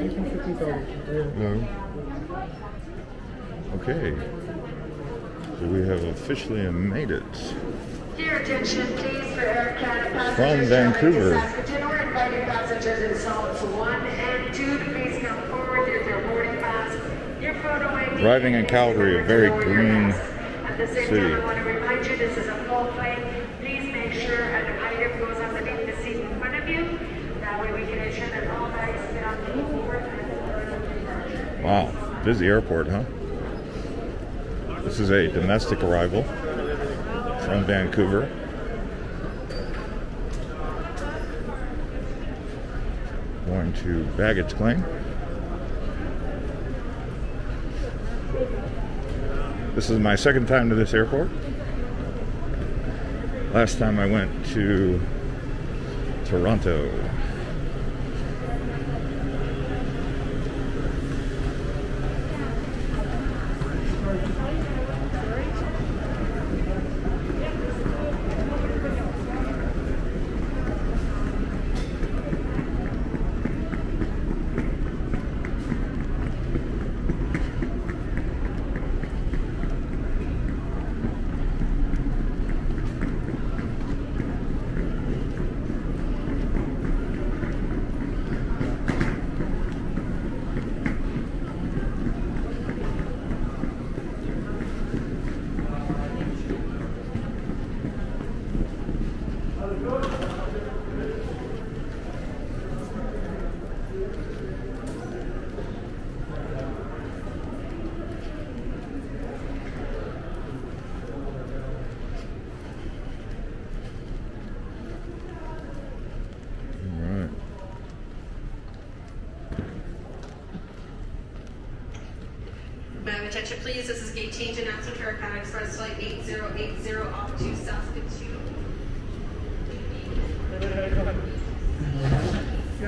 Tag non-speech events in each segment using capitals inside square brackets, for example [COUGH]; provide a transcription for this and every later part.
No. Okay. So we have officially made it. Your attention, please, for Air Canada From passengers Vancouver. traveling to Saskatoon. We're inviting passengers in slots one and two to please come forward with your boarding pass, your photo ID. Driving in Calgary, a very green. At the same city. time, I want to remind you this is a full flight. Please make sure an item goes underneath the seat in front of you. Wow. Busy airport, huh? This is a domestic arrival from Vancouver. Going to baggage claim. This is my second time to this airport. Last time I went to Toronto. Attention, please? This is gate change announcement for Canada Express Flight 8080 off to Saskatoon. Um,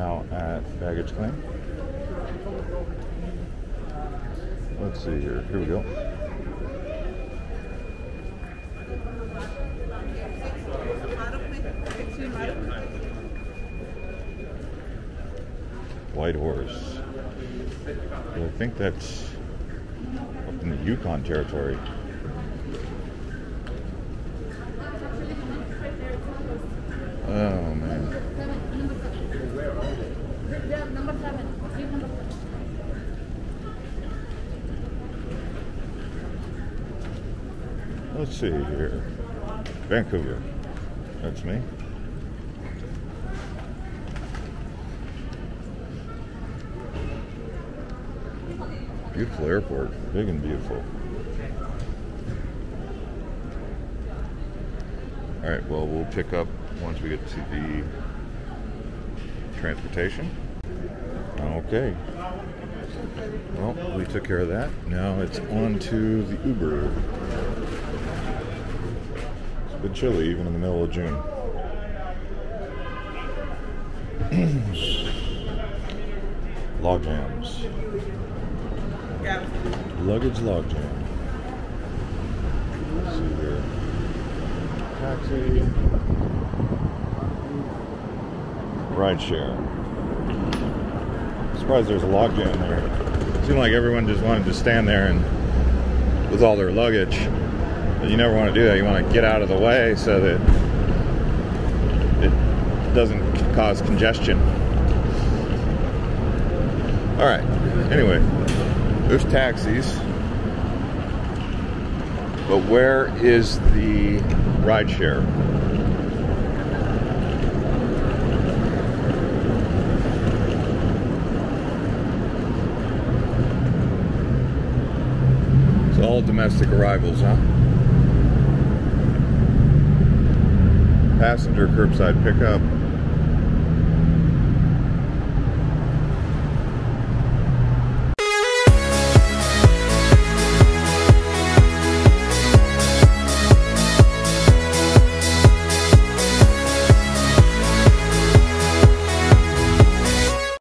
Now at baggage claim. Let's see here. Here we go. Whitehorse. I think that's up in the Yukon territory. Oh Number seven. Let's see here. Vancouver. That's me. Beautiful airport. Big and beautiful. All right, well, we'll pick up once we get to the transportation. Okay. Well, we took care of that. Now it's on to the Uber. It's a bit chilly even in the middle of June. [CLEARS THROAT] log jams. Luggage log jam. Let's see here. Taxi. Ride share. Surprised there's a log jam there. It Seemed like everyone just wanted to stand there and with all their luggage. But you never want to do that. You want to get out of the way so that it doesn't cause congestion. All right. Anyway, there's taxis. But where is the ride domestic arrivals, huh? Passenger curbside pickup.